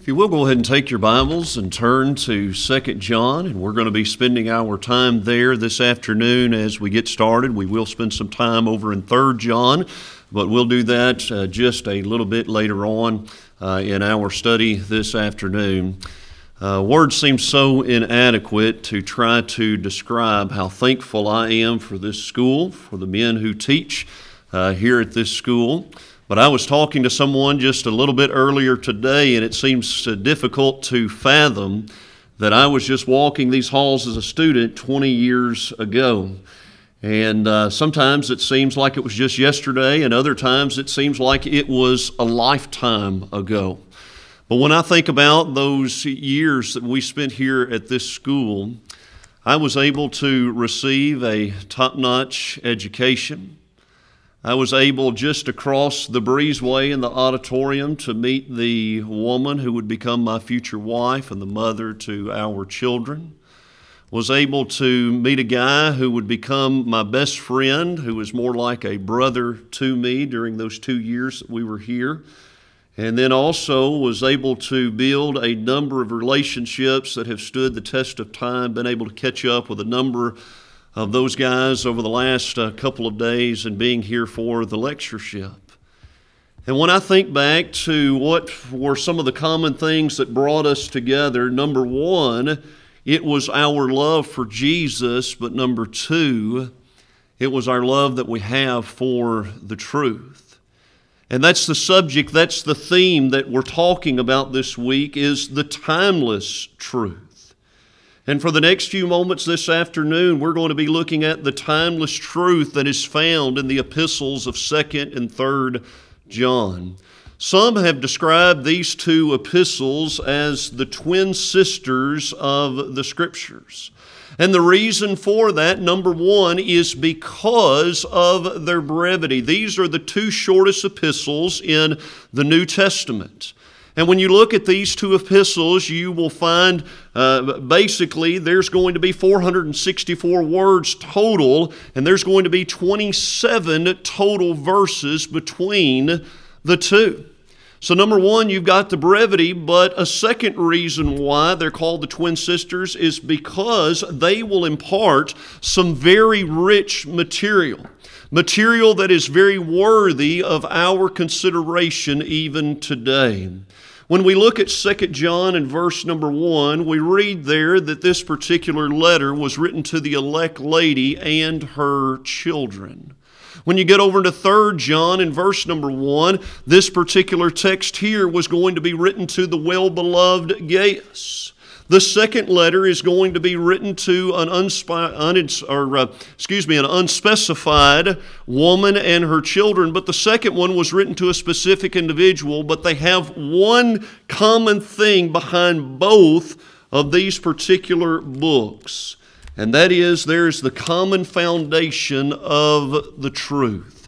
If you will go ahead and take your Bibles and turn to 2 John, and we're going to be spending our time there this afternoon as we get started. We will spend some time over in 3 John, but we'll do that uh, just a little bit later on uh, in our study this afternoon. Uh, words seem so inadequate to try to describe how thankful I am for this school, for the men who teach uh, here at this school. But I was talking to someone just a little bit earlier today, and it seems difficult to fathom that I was just walking these halls as a student 20 years ago. And uh, sometimes it seems like it was just yesterday, and other times it seems like it was a lifetime ago. But when I think about those years that we spent here at this school, I was able to receive a top notch education. I was able just to cross the breezeway in the auditorium to meet the woman who would become my future wife and the mother to our children. Was able to meet a guy who would become my best friend, who was more like a brother to me during those two years that we were here. And then also was able to build a number of relationships that have stood the test of time, been able to catch up with a number of those guys over the last uh, couple of days and being here for the lectureship. And when I think back to what were some of the common things that brought us together, number one, it was our love for Jesus, but number two, it was our love that we have for the truth. And that's the subject, that's the theme that we're talking about this week is the timeless truth. And for the next few moments this afternoon, we're going to be looking at the timeless truth that is found in the epistles of 2nd and 3rd John. Some have described these two epistles as the twin sisters of the Scriptures. And the reason for that, number one, is because of their brevity. These are the two shortest epistles in the New Testament. And when you look at these two epistles, you will find uh, basically there's going to be 464 words total, and there's going to be 27 total verses between the two. So, number one, you've got the brevity, but a second reason why they're called the twin sisters is because they will impart some very rich material. Material that is very worthy of our consideration even today. When we look at 2 John and verse number 1, we read there that this particular letter was written to the elect lady and her children. When you get over to 3 John in verse number 1, this particular text here was going to be written to the well beloved Gaius. The second letter is going to be written to an unspe- un- or, uh, excuse me, an unspecified woman and her children, but the second one was written to a specific individual, but they have one common thing behind both of these particular books, and that is there's the common foundation of the truth.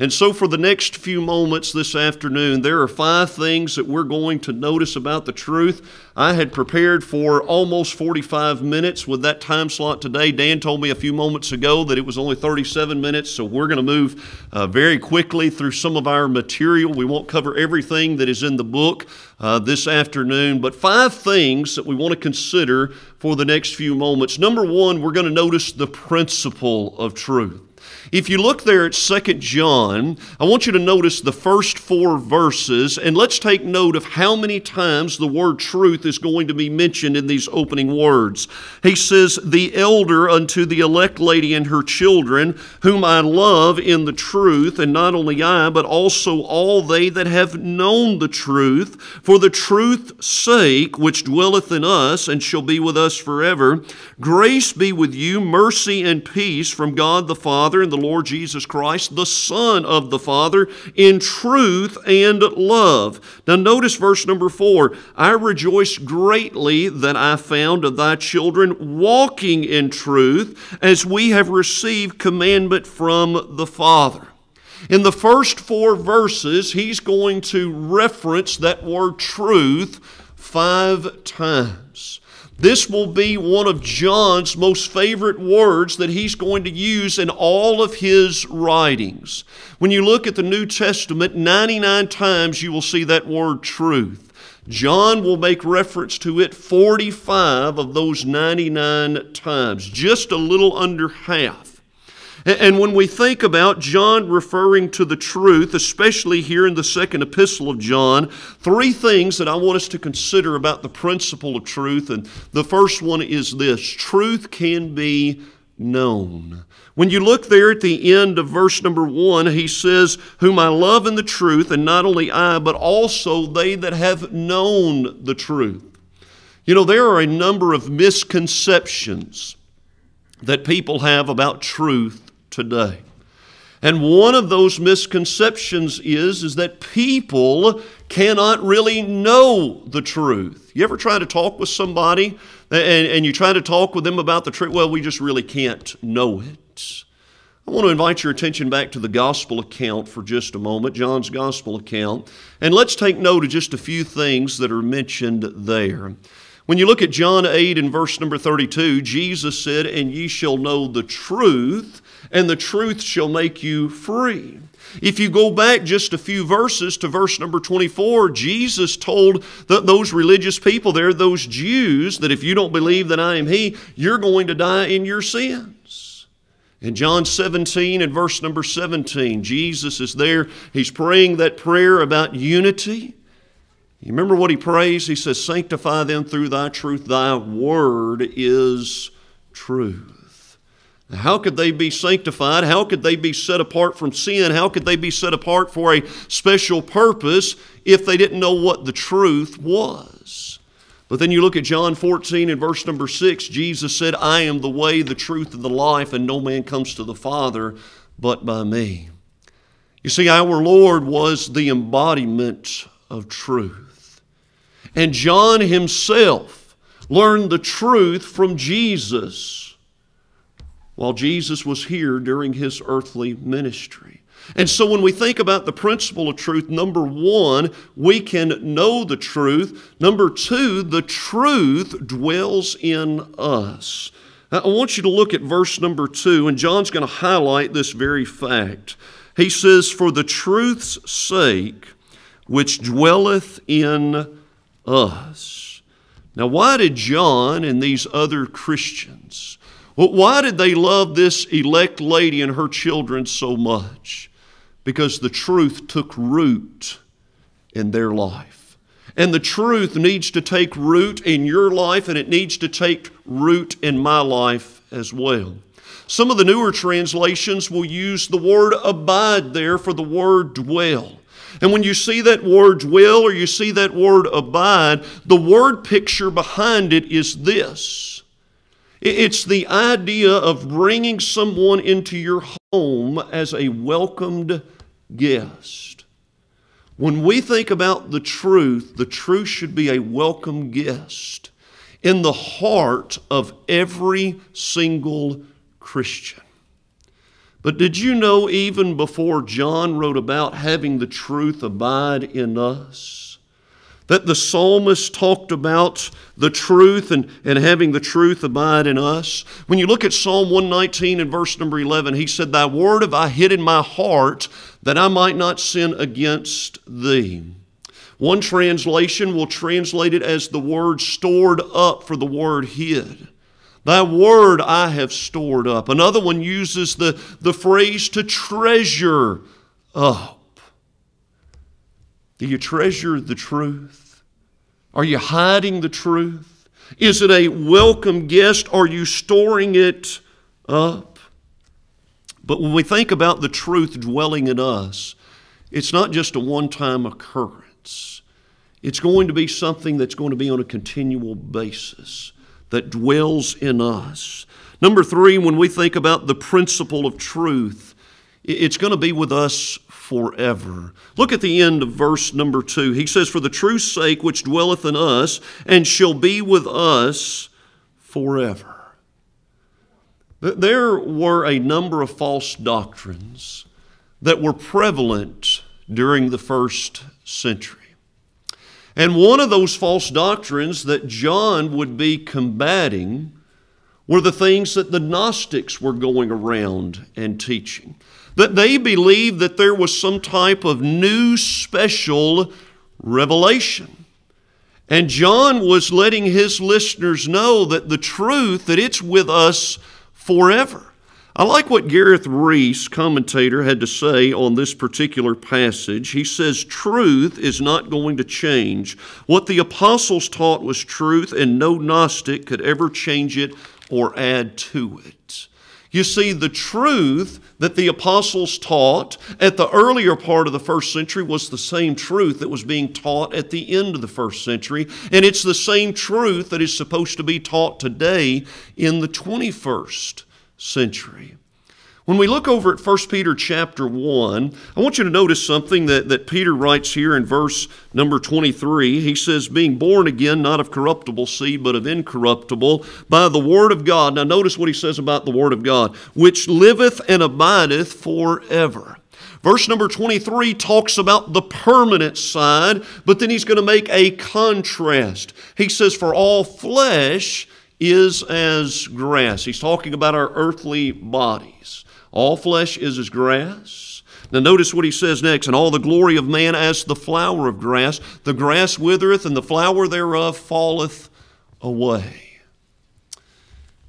And so, for the next few moments this afternoon, there are five things that we're going to notice about the truth. I had prepared for almost 45 minutes with that time slot today. Dan told me a few moments ago that it was only 37 minutes, so we're going to move uh, very quickly through some of our material. We won't cover everything that is in the book uh, this afternoon, but five things that we want to consider for the next few moments. Number one, we're going to notice the principle of truth. If you look there at 2 John, I want you to notice the first four verses, and let's take note of how many times the word truth is going to be mentioned in these opening words. He says, The elder unto the elect lady and her children, whom I love in the truth, and not only I, but also all they that have known the truth, for the truth's sake, which dwelleth in us and shall be with us forever. Grace be with you, mercy and peace from God the Father and the Lord Jesus Christ, the Son of the Father, in truth and love. Now, notice verse number four I rejoice greatly that I found of thy children walking in truth, as we have received commandment from the Father. In the first four verses, he's going to reference that word truth five times. This will be one of John's most favorite words that he's going to use in all of his writings. When you look at the New Testament, 99 times you will see that word truth. John will make reference to it 45 of those 99 times, just a little under half. And when we think about John referring to the truth, especially here in the second epistle of John, three things that I want us to consider about the principle of truth. And the first one is this truth can be known. When you look there at the end of verse number one, he says, Whom I love in the truth, and not only I, but also they that have known the truth. You know, there are a number of misconceptions that people have about truth today. And one of those misconceptions is, is that people cannot really know the truth. You ever try to talk with somebody and, and you try to talk with them about the truth? Well, we just really can't know it. I want to invite your attention back to the gospel account for just a moment, John's gospel account, and let's take note of just a few things that are mentioned there. When you look at John 8 and verse number 32, Jesus said, And ye shall know the truth, and the truth shall make you free. If you go back just a few verses to verse number 24, Jesus told th- those religious people there, those Jews, that if you don't believe that I am He, you're going to die in your sins. In John 17 and verse number 17, Jesus is there. He's praying that prayer about unity. You remember what he prays? He says, Sanctify them through thy truth. Thy word is truth. How could they be sanctified? How could they be set apart from sin? How could they be set apart for a special purpose if they didn't know what the truth was? But then you look at John 14 and verse number 6, Jesus said, I am the way, the truth, and the life, and no man comes to the Father but by me. You see, our Lord was the embodiment of truth. And John himself learned the truth from Jesus while Jesus was here during his earthly ministry. And so when we think about the principle of truth, number one, we can know the truth. Number two, the truth dwells in us. I want you to look at verse number two, and John's going to highlight this very fact. He says, For the truth's sake, which dwelleth in us. Now, why did John and these other Christians well, why did they love this elect lady and her children so much? Because the truth took root in their life. And the truth needs to take root in your life and it needs to take root in my life as well. Some of the newer translations will use the word abide there for the word dwell. And when you see that word dwell or you see that word abide, the word picture behind it is this it's the idea of bringing someone into your home as a welcomed guest. When we think about the truth, the truth should be a welcome guest in the heart of every single Christian. But did you know, even before John wrote about having the truth abide in us, that the psalmist talked about the truth and, and having the truth abide in us. When you look at Psalm 119 and verse number 11, he said, Thy word have I hid in my heart that I might not sin against thee. One translation will translate it as the word stored up for the word hid. Thy word I have stored up. Another one uses the, the phrase to treasure up. Do you treasure the truth? Are you hiding the truth? Is it a welcome guest? Are you storing it up? But when we think about the truth dwelling in us, it's not just a one time occurrence. It's going to be something that's going to be on a continual basis that dwells in us. Number three, when we think about the principle of truth, it's going to be with us forever. Look at the end of verse number two. He says, For the truth's sake which dwelleth in us, and shall be with us forever. There were a number of false doctrines that were prevalent during the first century. And one of those false doctrines that John would be combating were the things that the Gnostics were going around and teaching that they believed that there was some type of new special revelation. And John was letting his listeners know that the truth, that it's with us forever. I like what Gareth Reese, commentator, had to say on this particular passage. He says, Truth is not going to change. What the apostles taught was truth, and no Gnostic could ever change it or add to it. You see, the truth that the apostles taught at the earlier part of the first century was the same truth that was being taught at the end of the first century, and it's the same truth that is supposed to be taught today in the 21st century. When we look over at 1 Peter chapter 1, I want you to notice something that, that Peter writes here in verse number 23. He says, Being born again, not of corruptible seed, but of incorruptible, by the word of God. Now, notice what he says about the word of God, which liveth and abideth forever. Verse number 23 talks about the permanent side, but then he's going to make a contrast. He says, For all flesh is as grass. He's talking about our earthly bodies. All flesh is as grass. Now, notice what he says next and all the glory of man as the flower of grass. The grass withereth, and the flower thereof falleth away.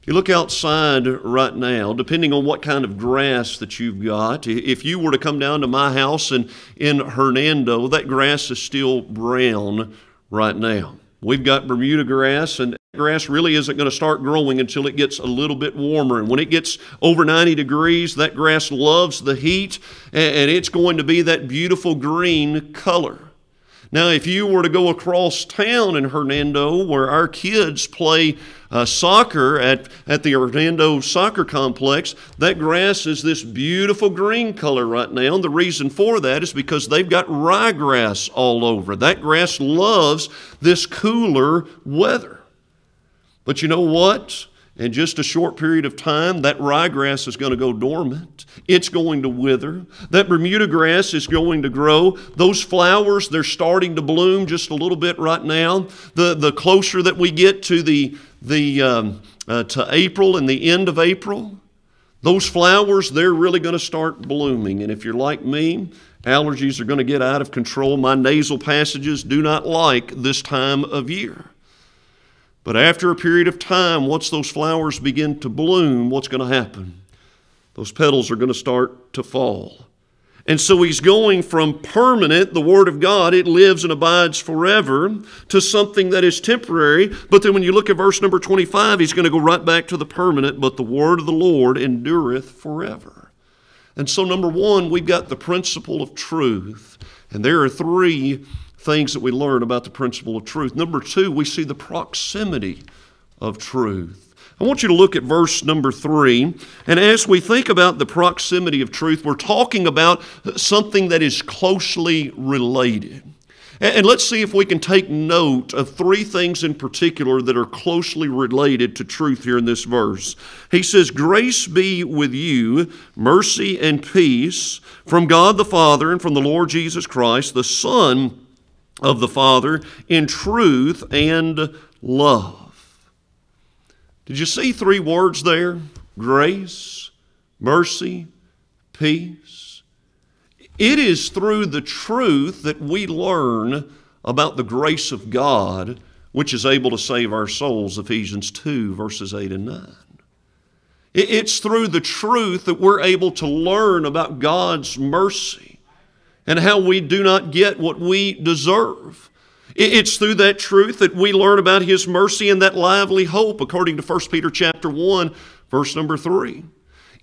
If you look outside right now, depending on what kind of grass that you've got, if you were to come down to my house in, in Hernando, that grass is still brown right now. We've got Bermuda grass, and grass really isn't going to start growing until it gets a little bit warmer. And when it gets over 90 degrees, that grass loves the heat, and it's going to be that beautiful green color. Now, if you were to go across town in Hernando, where our kids play uh, soccer at, at the Hernando Soccer Complex, that grass is this beautiful green color right now. And the reason for that is because they've got ryegrass all over. That grass loves this cooler weather. But you know what? In just a short period of time, that ryegrass is going to go dormant. It's going to wither. That Bermuda grass is going to grow. Those flowers, they're starting to bloom just a little bit right now. The, the closer that we get to the, the um, uh, to April and the end of April, those flowers, they're really going to start blooming. And if you're like me, allergies are going to get out of control. My nasal passages do not like this time of year. But after a period of time, once those flowers begin to bloom, what's going to happen? Those petals are going to start to fall. And so he's going from permanent, the Word of God, it lives and abides forever, to something that is temporary. But then when you look at verse number 25, he's going to go right back to the permanent, but the Word of the Lord endureth forever. And so, number one, we've got the principle of truth. And there are three things that we learn about the principle of truth. Number two, we see the proximity of truth. I want you to look at verse number three. And as we think about the proximity of truth, we're talking about something that is closely related. And let's see if we can take note of three things in particular that are closely related to truth here in this verse. He says, Grace be with you, mercy and peace from God the Father and from the Lord Jesus Christ, the Son of the Father in truth and love. Did you see three words there? Grace, mercy, peace. It is through the truth that we learn about the grace of God, which is able to save our souls, Ephesians 2, verses 8 and 9. It's through the truth that we're able to learn about God's mercy and how we do not get what we deserve. It's through that truth that we learn about his mercy and that lively hope according to 1 Peter chapter 1 verse number 3.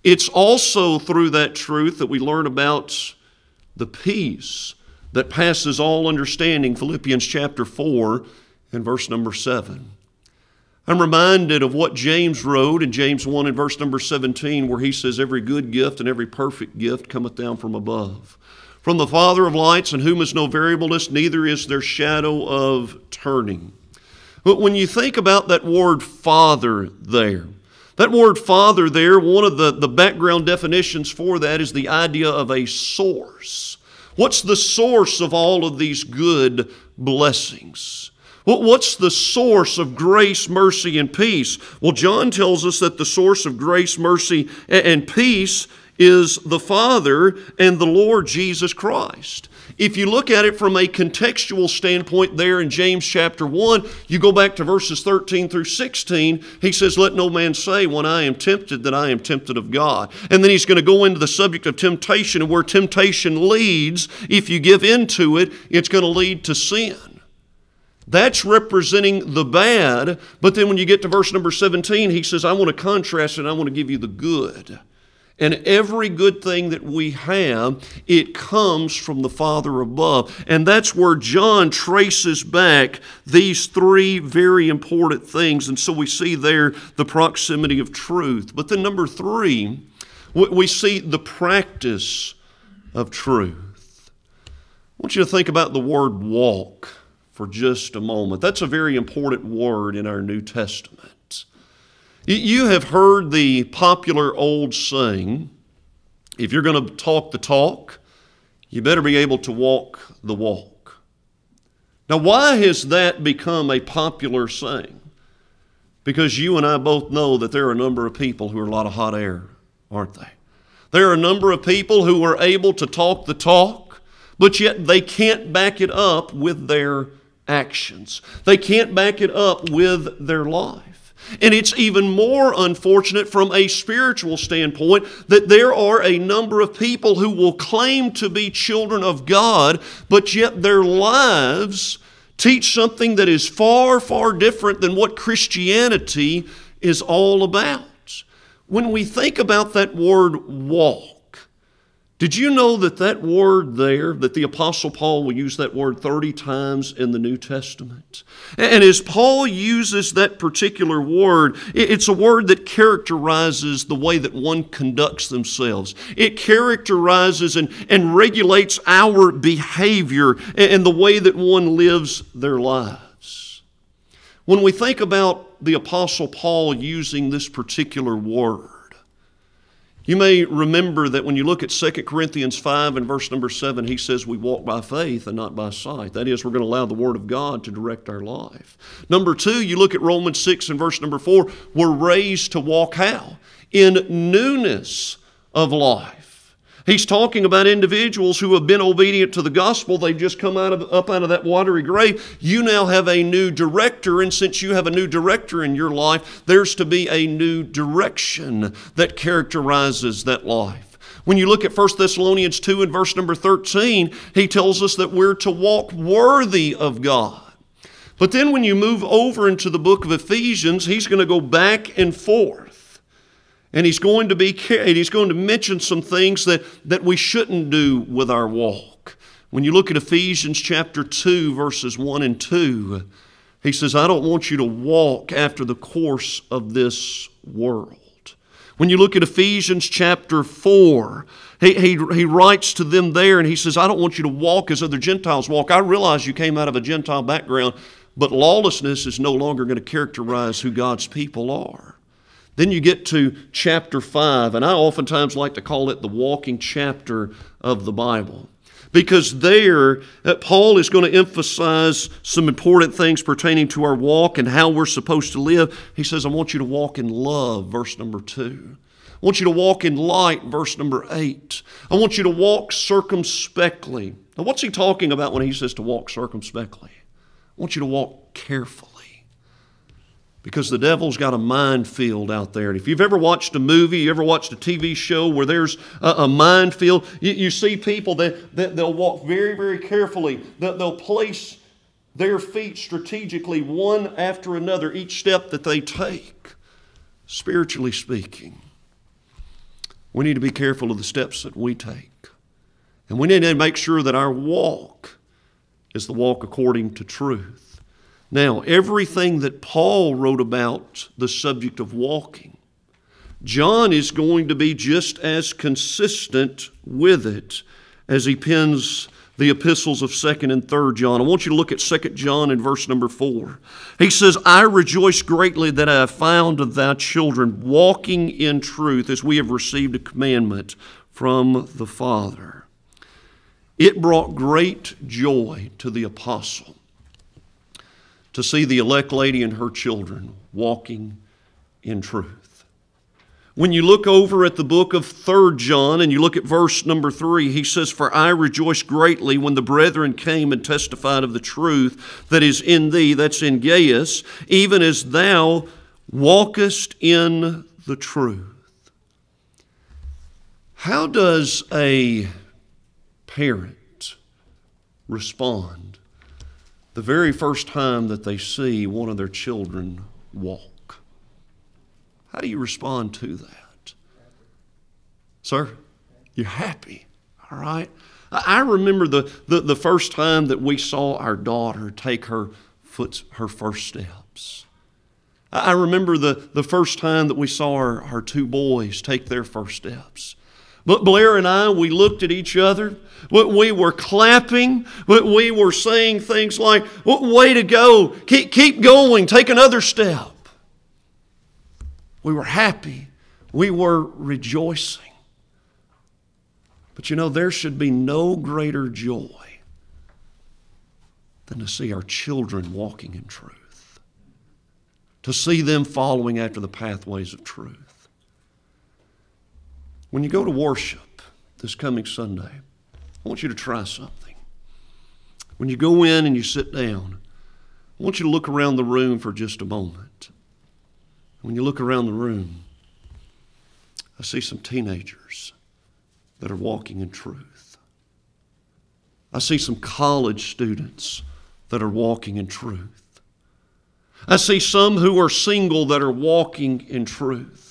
It's also through that truth that we learn about the peace that passes all understanding Philippians chapter 4 and verse number 7. I'm reminded of what James wrote in James 1 and verse number 17 where he says every good gift and every perfect gift cometh down from above from the Father of lights, in whom is no variableness, neither is there shadow of turning. But when you think about that word Father there, that word Father there, one of the, the background definitions for that is the idea of a source. What's the source of all of these good blessings? What's the source of grace, mercy, and peace? Well, John tells us that the source of grace, mercy, and peace is the Father and the Lord Jesus Christ. If you look at it from a contextual standpoint there in James chapter 1, you go back to verses 13 through 16, he says, Let no man say when I am tempted that I am tempted of God. And then he's going to go into the subject of temptation and where temptation leads, if you give in to it, it's going to lead to sin. That's representing the bad, but then when you get to verse number 17, he says, I want to contrast and I want to give you the good. And every good thing that we have, it comes from the Father above. And that's where John traces back these three very important things. And so we see there the proximity of truth. But then, number three, we see the practice of truth. I want you to think about the word walk for just a moment. That's a very important word in our New Testament. You have heard the popular old saying if you're going to talk the talk, you better be able to walk the walk. Now, why has that become a popular saying? Because you and I both know that there are a number of people who are a lot of hot air, aren't they? There are a number of people who are able to talk the talk, but yet they can't back it up with their actions. They can't back it up with their life. And it's even more unfortunate from a spiritual standpoint that there are a number of people who will claim to be children of God, but yet their lives teach something that is far, far different than what Christianity is all about. When we think about that word walk, did you know that that word there, that the Apostle Paul will use that word 30 times in the New Testament? And as Paul uses that particular word, it's a word that characterizes the way that one conducts themselves. It characterizes and, and regulates our behavior and the way that one lives their lives. When we think about the Apostle Paul using this particular word, you may remember that when you look at 2 Corinthians 5 and verse number 7, he says we walk by faith and not by sight. That is, we're going to allow the Word of God to direct our life. Number two, you look at Romans 6 and verse number 4, we're raised to walk how? In newness of life. He's talking about individuals who have been obedient to the gospel. They've just come out of, up out of that watery grave. You now have a new director, and since you have a new director in your life, there's to be a new direction that characterizes that life. When you look at 1 Thessalonians 2 and verse number 13, he tells us that we're to walk worthy of God. But then when you move over into the book of Ephesians, he's going to go back and forth. And he's going to be and he's going to mention some things that, that we shouldn't do with our walk. When you look at Ephesians chapter 2, verses 1 and 2, he says, I don't want you to walk after the course of this world. When you look at Ephesians chapter 4, he, he, he writes to them there and he says, I don't want you to walk as other Gentiles walk. I realize you came out of a Gentile background, but lawlessness is no longer going to characterize who God's people are. Then you get to chapter 5, and I oftentimes like to call it the walking chapter of the Bible. Because there, uh, Paul is going to emphasize some important things pertaining to our walk and how we're supposed to live. He says, I want you to walk in love, verse number 2. I want you to walk in light, verse number 8. I want you to walk circumspectly. Now, what's he talking about when he says to walk circumspectly? I want you to walk carefully because the devil's got a minefield out there. And if you've ever watched a movie, you ever watched a TV show where there's a, a minefield, you, you, see people that, that they'll walk very, very carefully, that they'll place their feet strategically one after another each step that they take, spiritually speaking. We need to be careful of the steps that we take. And we need to make sure that our walk is the walk according to truth. Now, everything that Paul wrote about the subject of walking, John is going to be just as consistent with it as he pens the epistles of 2nd and 3rd John. I want you to look at 2nd John in verse number 4. He says, I rejoice greatly that I have found thy children walking in truth as we have received a commandment from the Father. It brought great joy to the apostle to see the elect lady and her children walking in truth. When you look over at the book of 3 John and you look at verse number 3, he says, For I rejoice greatly when the brethren came and testified of the truth that is in thee, that's in Gaius, even as thou walkest in the truth. How does a parent respond the very first time that they see one of their children walk? How do you respond to that? Sir, you're happy, all right? I remember the, the, the first time that we saw our daughter take her foot, her first steps. I remember the, the first time that we saw our, our two boys take their first steps. But Blair and I, we looked at each other. We were clapping. We were saying things like, what way to go. Keep, keep going. Take another step. We were happy. We were rejoicing. But you know, there should be no greater joy than to see our children walking in truth, to see them following after the pathways of truth. When you go to worship this coming Sunday, I want you to try something. When you go in and you sit down, I want you to look around the room for just a moment. When you look around the room, I see some teenagers that are walking in truth. I see some college students that are walking in truth. I see some who are single that are walking in truth.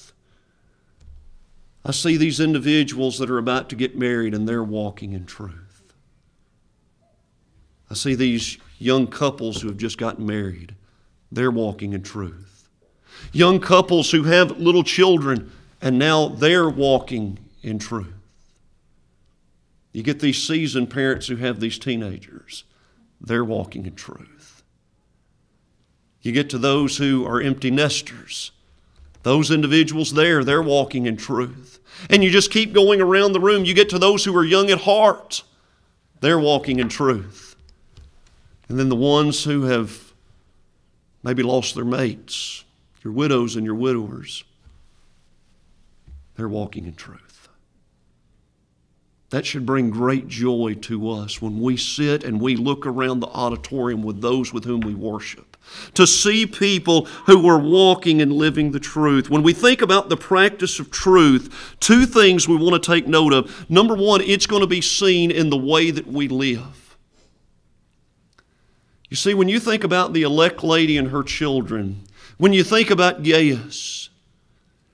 I see these individuals that are about to get married and they're walking in truth. I see these young couples who have just gotten married. They're walking in truth. Young couples who have little children and now they're walking in truth. You get these seasoned parents who have these teenagers. They're walking in truth. You get to those who are empty nesters. Those individuals there, they're walking in truth. And you just keep going around the room. You get to those who are young at heart, they're walking in truth. And then the ones who have maybe lost their mates, your widows and your widowers, they're walking in truth. That should bring great joy to us when we sit and we look around the auditorium with those with whom we worship to see people who are walking and living the truth. When we think about the practice of truth, two things we want to take note of. Number one, it's going to be seen in the way that we live. You see, when you think about the elect lady and her children, when you think about Gaius,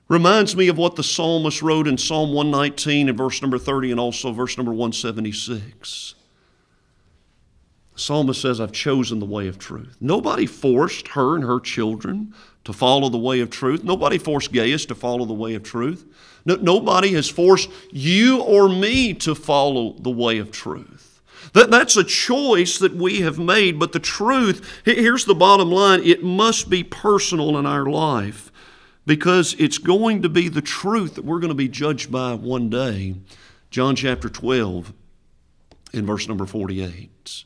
reminds me of what the psalmist wrote in Psalm 119 and verse number 30 and also verse number 176. The psalmist says, I've chosen the way of truth. Nobody forced her and her children to follow the way of truth. Nobody forced Gaius to follow the way of truth. No, nobody has forced you or me to follow the way of truth. That, that's a choice that we have made, but the truth, here's the bottom line it must be personal in our life because it's going to be the truth that we're going to be judged by one day. John chapter 12 in verse number 48.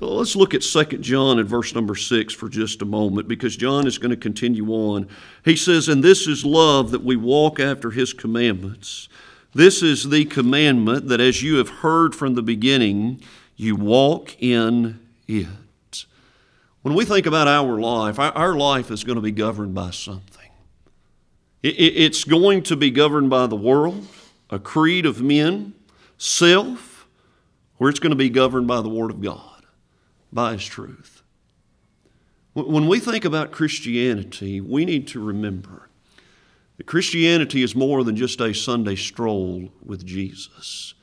Let's look at 2 John in verse number 6 for just a moment because John is going to continue on. He says, And this is love that we walk after his commandments. This is the commandment that as you have heard from the beginning, you walk in it. When we think about our life, our life is going to be governed by something. It's going to be governed by the world, a creed of men, self, or it's going to be governed by the Word of God by His truth. When we think about Christianity, we need to remember that Christianity is more than just a Sunday stroll with Jesus.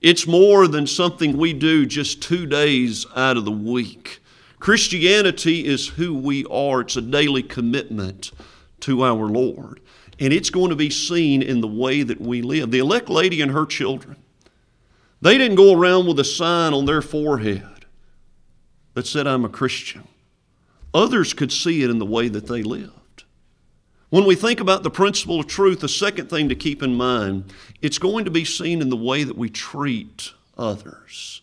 It's more than something we do just two days out of the week. Christianity is who we are, it's a daily commitment to our Lord. And it's going to be seen in the way that we live. The elect lady and her children, they didn't go around with a sign on their forehead that said, I'm a Christian. Others could see it in the way that they lived. When we think about the principle of truth, the second thing to keep in mind, it's going to be seen in the way that we treat others.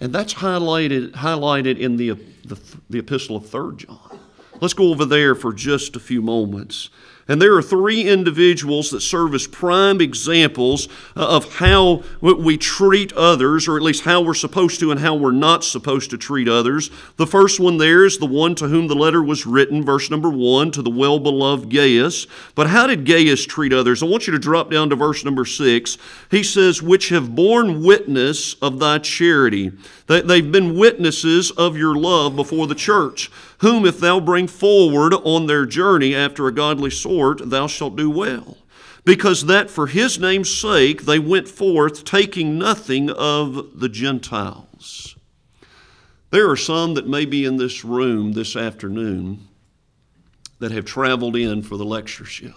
And that's highlighted, highlighted in the, the, the epistle of 3 John. Let's go over there for just a few moments. And there are three individuals that serve as prime examples uh, of how we treat others, or at least how we're supposed to and how we're not supposed to treat others. The first one there is the one to whom the letter was written, verse number one, to the well beloved Gaius. But how did Gaius treat others? I want you to drop down to verse number six. He says, Which have borne witness of thy charity. They've been witnesses of your love before the church whom if thou bring forward on their journey after a godly sort, thou shalt do well. Because that for his name's sake they went forth, taking nothing of the Gentiles. There are some that may be in this room this afternoon that have traveled in for the lectureship.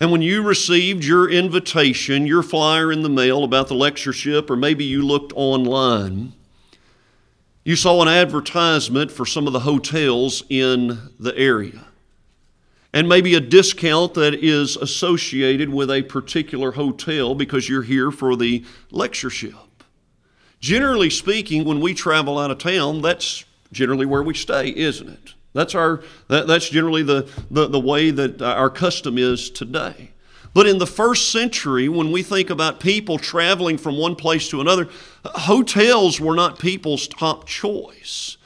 And when you received your invitation, your flyer in the mail about the lectureship, or maybe you looked online, you saw an advertisement for some of the hotels in the area, and maybe a discount that is associated with a particular hotel because you're here for the lectureship. Generally speaking, when we travel out of town, that's generally where we stay, isn't it? That's, our, that, that's generally the, the, the way that our custom is today. But in the first century, when we think about people traveling from one place to another, hotels were not people's top choice.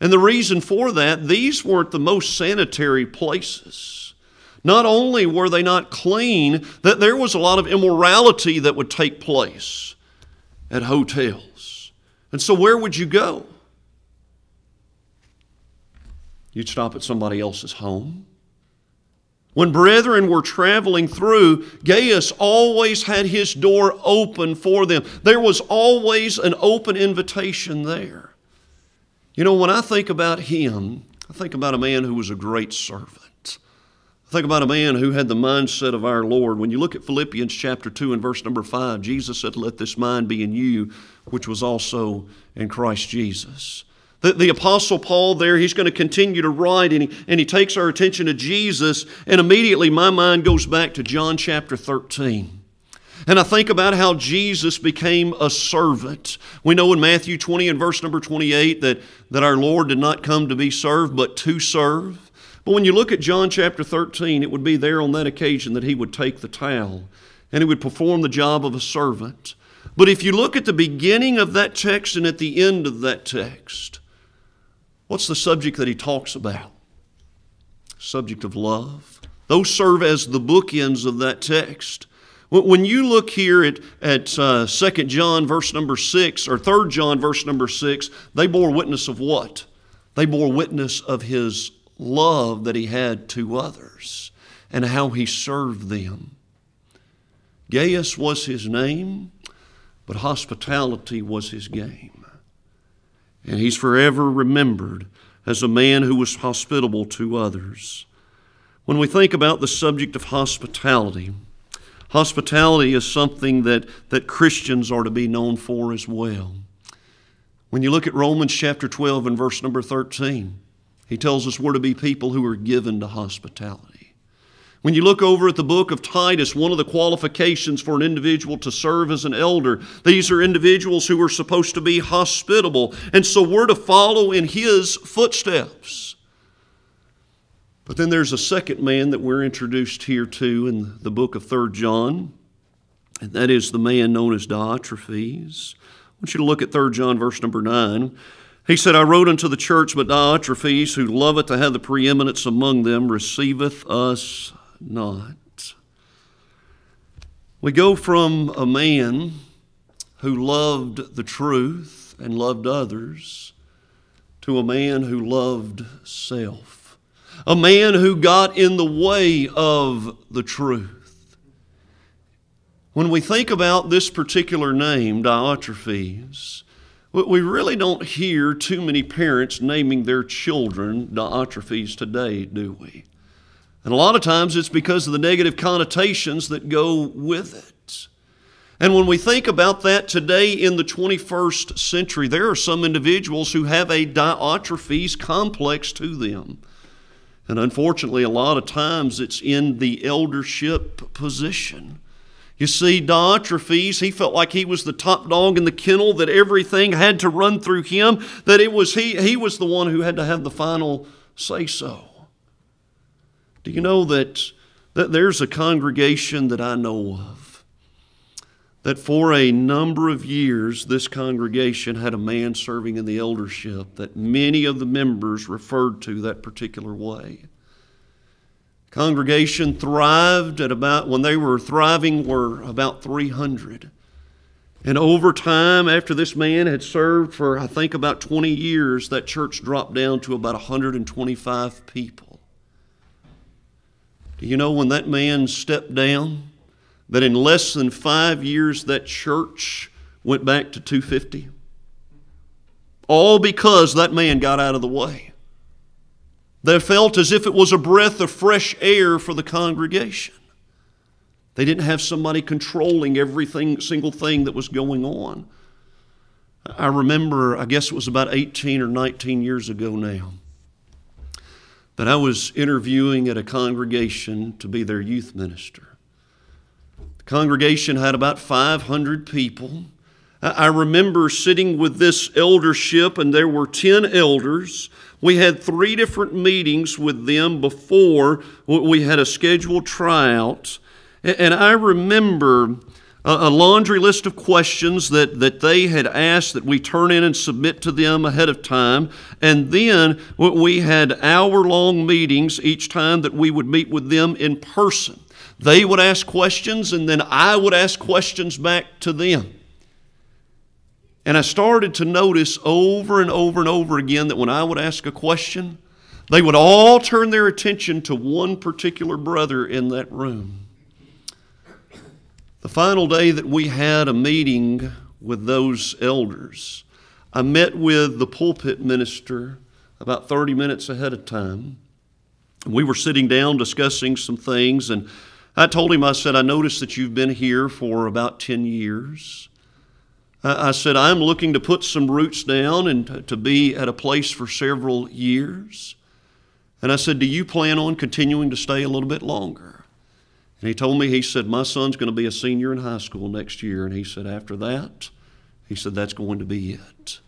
And the reason for that, these weren't the most sanitary places. Not only were they not clean, that there was a lot of immorality that would take place at hotels. And so where would you go? You'd stop at somebody else's home. When brethren were traveling through, Gaius always had his door open for them. There was always an open invitation there. You know, when I think about him, I think about a man who was a great servant. I think about a man who had the mindset of our Lord. When you look at Philippians chapter 2 and verse number 5, Jesus said, Let this mind be in you, which was also in Christ Jesus. The, the Apostle Paul there, he's going to continue to write and he, and he takes our attention to Jesus, and immediately my mind goes back to John chapter 13. And I think about how Jesus became a servant. We know in Matthew 20 and verse number 28 that, that our Lord did not come to be served, but to serve. But when you look at John chapter 13, it would be there on that occasion that he would take the towel and he would perform the job of a servant. But if you look at the beginning of that text and at the end of that text, What's the subject that he talks about? Subject of love. Those serve as the bookends of that text. When you look here at, at uh, 2 John verse number 6 or 3 John verse number 6, they bore witness of what? They bore witness of his love that he had to others and how he served them. Gaius was his name, but hospitality was his game and he's forever remembered as a man who was hospitable to others. When we think about the subject of hospitality, hospitality is something that, that Christians are to be known for as well. When you look at Romans chapter 12 and verse number 13, he tells us we're to be people who are given to hospitality. When you look over at the book of Titus, one of the qualifications for an individual to serve as an elder, these are individuals who are supposed to be hospitable. And so we're to follow in his footsteps. But then there's a second man that we're introduced here to in the book of Third John, and that is the man known as Diotrephes. I want you to look at Third John, verse number 9. He said, I wrote unto the church, but Diotrephes, who loveth to have the preeminence among them, receiveth us not. We go from a man who loved the truth and loved others to a man who loved self, a man who got in the way of the truth. When we think about this particular name, Diotrephes, we really don't hear too many parents naming their children Diotrephes today, do we? And a lot of times it's because of the negative connotations that go with it. And when we think about that today in the 21st century, there are some individuals who have a Diotrephes complex to them. And unfortunately, a lot of times it's in the eldership position. You see, Diotrephes, he felt like he was the top dog in the kennel, that everything had to run through him, that it was he, he was the one who had to have the final say so. Do you know that, that there's a congregation that I know of that for a number of years this congregation had a man serving in the eldership that many of the members referred to that particular way. Congregation thrived at about, when they were thriving, were about 300. And over time, after this man had served for, I think, about 20 years, that church dropped down to about 125 people. Do you know when that man stepped down, that in less than five years, that church went back to 250? All because that man got out of the way. They felt as if it was a breath of fresh air for the congregation. They didn't have somebody controlling everything, single thing that was going on. I remember, I guess it was about 18 or 19 years ago now, that I was interviewing at a congregation to be their youth minister. The congregation had about 500 people. I remember sitting with this eldership, and there were 10 elders. We had three different meetings with them before we had a scheduled tryout. And I remember a laundry list of questions that, that they had asked that we turn in and submit to them ahead of time. And then we had hour long meetings each time that we would meet with them in person. They would ask questions, and then I would ask questions back to them. And I started to notice over and over and over again that when I would ask a question, they would all turn their attention to one particular brother in that room. The final day that we had a meeting with those elders, I met with the pulpit minister about 30 minutes ahead of time. We were sitting down discussing some things, and I told him, I said, I noticed that you've been here for about 10 years. I said, I'm looking to put some roots down and to be at a place for several years. And I said, Do you plan on continuing to stay a little bit longer? And he told me, he said, My son's going to be a senior in high school next year. And he said, After that, he said, That's going to be it.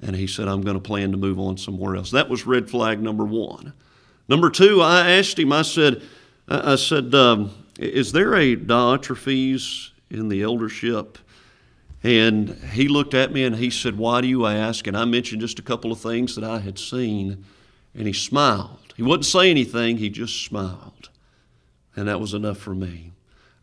And he said, I'm going to plan to move on somewhere else. That was red flag number one. Number two, I asked him, I said, I said, um, Is there a Diotrephes in the eldership? And he looked at me and he said, Why do you ask? And I mentioned just a couple of things that I had seen. And he smiled. He wouldn't say anything, he just smiled and that was enough for me.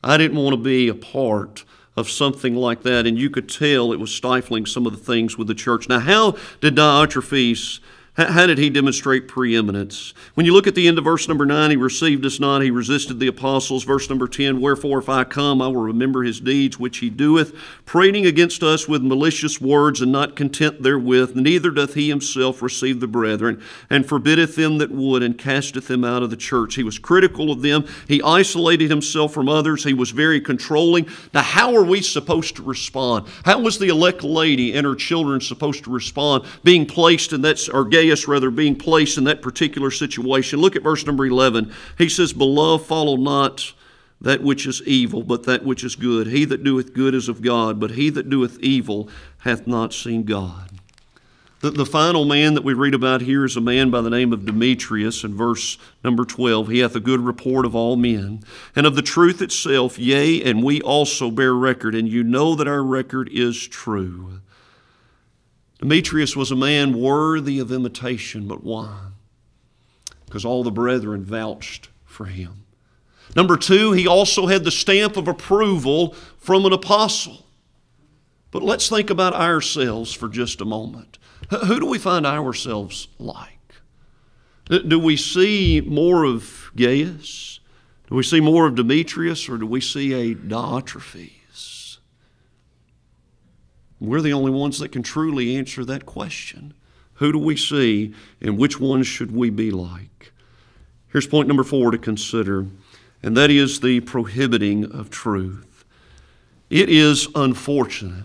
I didn't want to be a part of something like that, and you could tell it was stifling some of the things with the church. Now, how did Diotrephes how did he demonstrate preeminence? When you look at the end of verse number 9, he received us not, he resisted the apostles. Verse number 10, wherefore if I come, I will remember his deeds which he doeth, prating against us with malicious words, and not content therewith. Neither doth he himself receive the brethren, and forbiddeth them that would, and casteth them out of the church. He was critical of them. He isolated himself from others. He was very controlling. Now, how are we supposed to respond? How was the elect lady and her children supposed to respond, being placed in that, or Rather, being placed in that particular situation. Look at verse number 11. He says, Beloved, follow not that which is evil, but that which is good. He that doeth good is of God, but he that doeth evil hath not seen God. The, the final man that we read about here is a man by the name of Demetrius in verse number 12. He hath a good report of all men, and of the truth itself, yea, and we also bear record, and you know that our record is true. Demetrius was a man worthy of imitation, but why? Because all the brethren vouched for him. Number two, he also had the stamp of approval from an apostle. But let's think about ourselves for just a moment. Who do we find ourselves like? Do we see more of Gaius? Do we see more of Demetrius? Or do we see a Diotrephes? We're the only ones that can truly answer that question. Who do we see, and which ones should we be like? Here's point number four to consider, and that is the prohibiting of truth. It is unfortunate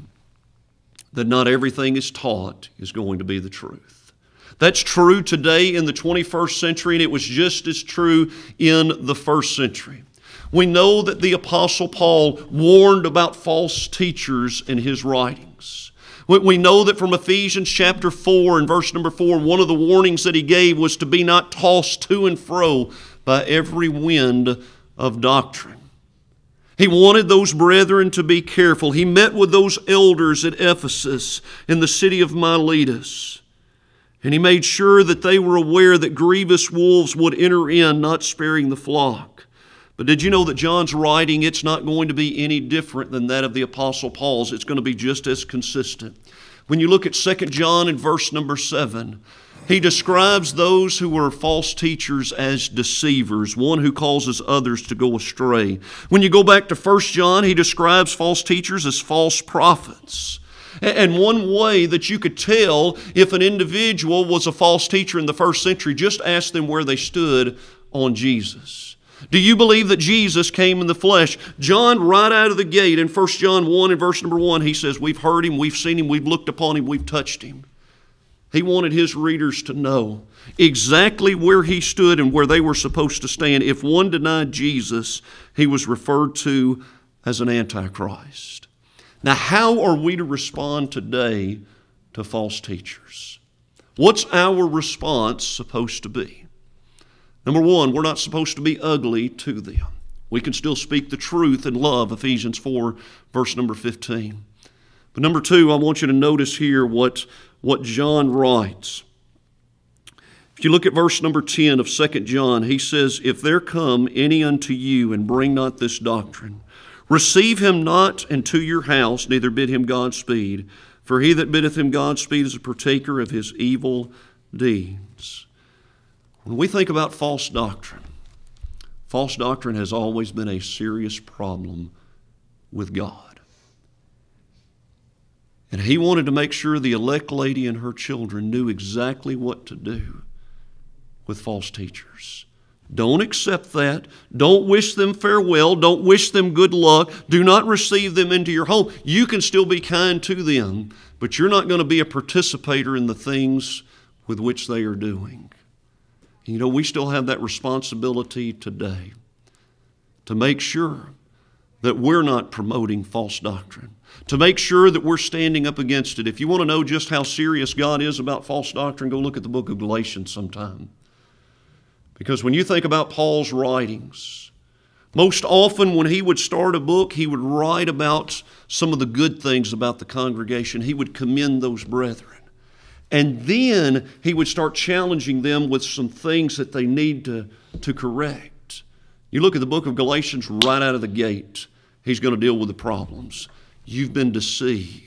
that not everything is taught is going to be the truth. That's true today in the 21st century, and it was just as true in the first century. We know that the Apostle Paul warned about false teachers in his writings. We know that from Ephesians chapter 4 and verse number 4, one of the warnings that he gave was to be not tossed to and fro by every wind of doctrine. He wanted those brethren to be careful. He met with those elders at Ephesus in the city of Miletus. And he made sure that they were aware that grievous wolves would enter in, not sparing the flock. But did you know that John's writing, it's not going to be any different than that of the Apostle Paul's? It's going to be just as consistent. When you look at 2 John in verse number 7, he describes those who are false teachers as deceivers, one who causes others to go astray. When you go back to 1 John, he describes false teachers as false prophets. And one way that you could tell if an individual was a false teacher in the first century, just ask them where they stood on Jesus. Do you believe that Jesus came in the flesh? John, right out of the gate in 1 John 1 and verse number 1, he says, We've heard him, we've seen him, we've looked upon him, we've touched him. He wanted his readers to know exactly where he stood and where they were supposed to stand. If one denied Jesus, he was referred to as an antichrist. Now, how are we to respond today to false teachers? What's our response supposed to be? Number one, we're not supposed to be ugly to them. We can still speak the truth in love, Ephesians 4, verse number 15. But number two, I want you to notice here what what John writes. If you look at verse number 10 of 2 John, he says, If there come any unto you and bring not this doctrine, receive him not into your house, neither bid him Godspeed. For he that biddeth him Godspeed is a partaker of his evil deeds. When we think about false doctrine, false doctrine has always been a serious problem with God. And he wanted to make sure the elect lady and her children knew exactly what to do with false teachers. Don't accept that. Don't wish them farewell. Don't wish them good luck. Do not receive them into your home. You can still be kind to them, but you're not going to be a participator in the things with which they are doing. You know, we still have that responsibility today to make sure that we're not promoting false doctrine, to make sure that we're standing up against it. If you want to know just how serious God is about false doctrine, go look at the book of Galatians sometime. Because when you think about Paul's writings, most often when he would start a book, he would write about some of the good things about the congregation. He would commend those brethren. And then he would start challenging them with some things that they need to, to correct. You look at the book of Galatians right out of the gate, he's going to deal with the problems. You've been deceived.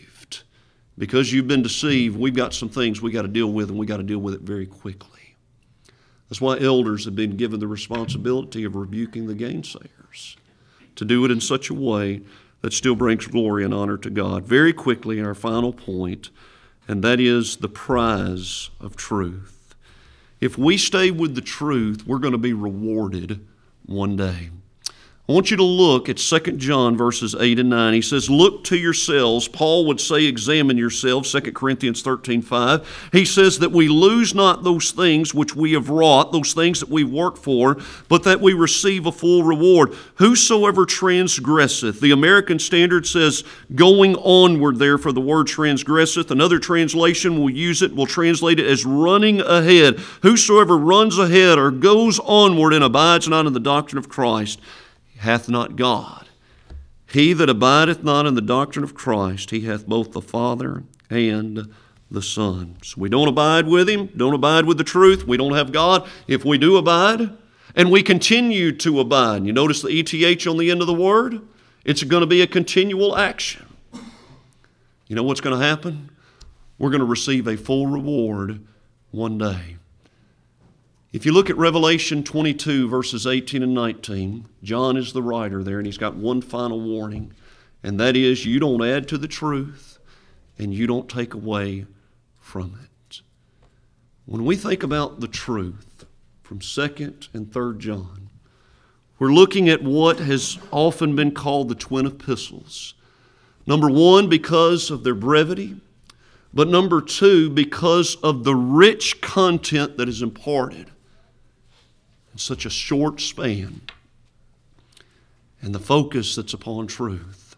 Because you've been deceived, we've got some things we got to deal with, and we got to deal with it very quickly. That's why elders have been given the responsibility of rebuking the gainsayers, to do it in such a way that still brings glory and honor to God. Very quickly, our final point, and that is the prize of truth. If we stay with the truth, we're going to be rewarded one day. I want you to look at 2 John verses 8 and 9. He says, Look to yourselves. Paul would say, Examine yourselves, 2 Corinthians 13 5. He says that we lose not those things which we have wrought, those things that we work for, but that we receive a full reward. Whosoever transgresseth, the American Standard says, going onward there for the word transgresseth. Another translation will use it, will translate it as running ahead. Whosoever runs ahead or goes onward and abides not in the doctrine of Christ hath not God. He that abideth not in the doctrine of Christ, he hath both the Father and the Son. So we don't abide with him, don't abide with the truth, we don't have God. If we do abide, and we continue to abide, you notice the ETH on the end of the word? It's going to be a continual action. You know what's going to happen? We're going to receive a full reward one day. If you look at Revelation 22, verses 18 and 19, John is the writer there, and he's got one final warning, and that is you don't add to the truth and you don't take away from it. When we think about the truth from 2nd and 3rd John, we're looking at what has often been called the twin epistles. Number one, because of their brevity, but number two, because of the rich content that is imparted in such a short span and the focus that's upon truth.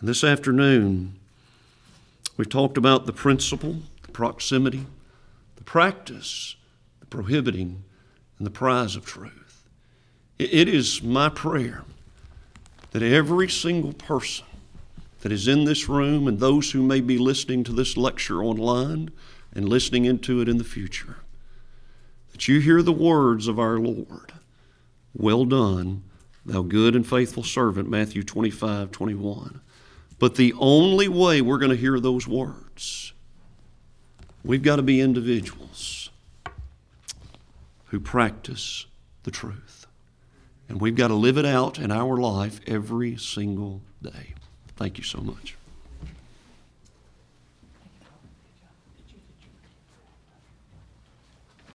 And this afternoon, we talked about the principle, the proximity, the practice, the prohibiting, and the prize of truth. It is my prayer that every single person that is in this room and those who may be listening to this lecture online and listening into it in the future, that you hear the words of our Lord. Well done, thou good and faithful servant, Matthew 25, 21. But the only way we're going to hear those words, we've got to be individuals who practice the truth. And we've got to live it out in our life every single day. Thank you so much.